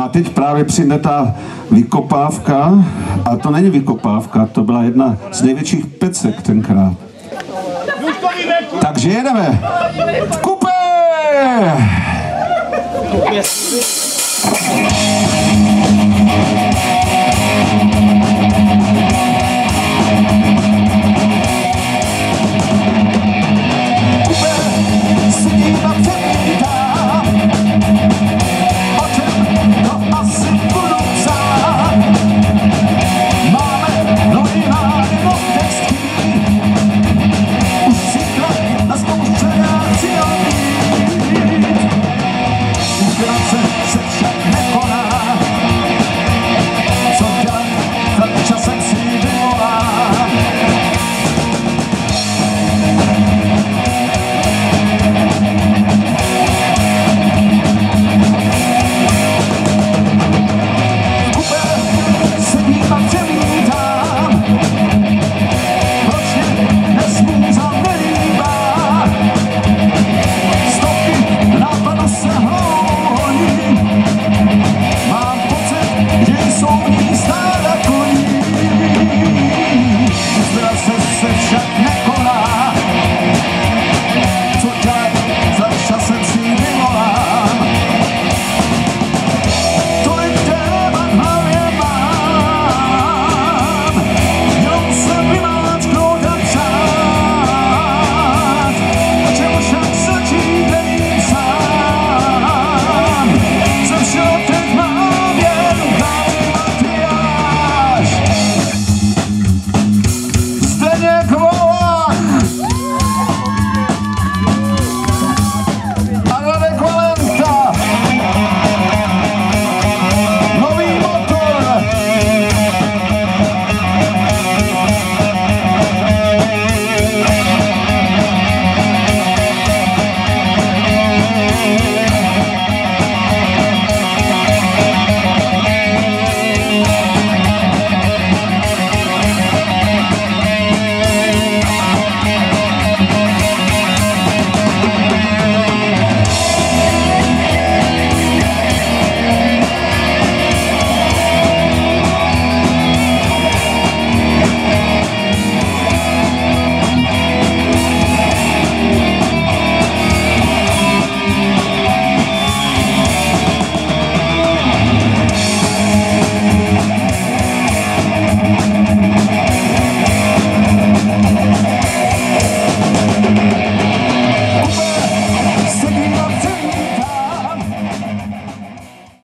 No a teď právě přijde ta vykopávka, a to není vykopávka, to byla jedna z největších pecek tenkrát. Takže jedeme.